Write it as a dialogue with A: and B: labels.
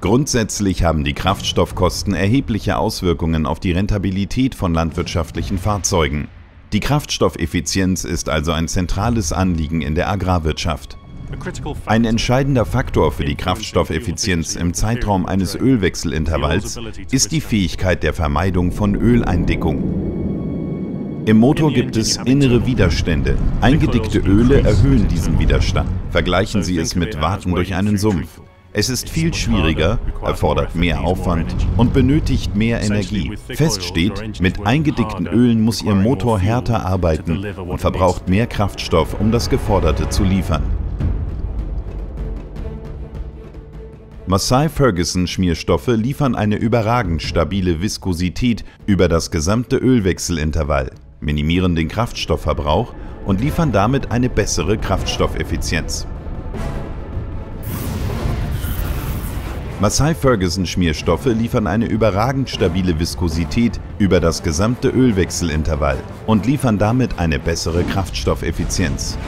A: Grundsätzlich haben die Kraftstoffkosten erhebliche Auswirkungen auf die Rentabilität von landwirtschaftlichen Fahrzeugen. Die Kraftstoffeffizienz ist also ein zentrales Anliegen in der Agrarwirtschaft. Ein entscheidender Faktor für die Kraftstoffeffizienz im Zeitraum eines Ölwechselintervalls ist die Fähigkeit der Vermeidung von Öleindickung. Im Motor gibt es innere Widerstände. Eingedickte Öle erhöhen diesen Widerstand. Vergleichen Sie es mit Warten durch einen Sumpf. Es ist viel schwieriger, erfordert mehr Aufwand und benötigt mehr Energie. Fest steht, mit eingedickten Ölen muss Ihr Motor härter arbeiten und verbraucht mehr Kraftstoff, um das Geforderte zu liefern. Massey Ferguson Schmierstoffe liefern eine überragend stabile Viskosität über das gesamte Ölwechselintervall, minimieren den Kraftstoffverbrauch und liefern damit eine bessere Kraftstoffeffizienz. Massey Ferguson Schmierstoffe liefern eine überragend stabile Viskosität über das gesamte Ölwechselintervall und liefern damit eine bessere Kraftstoffeffizienz.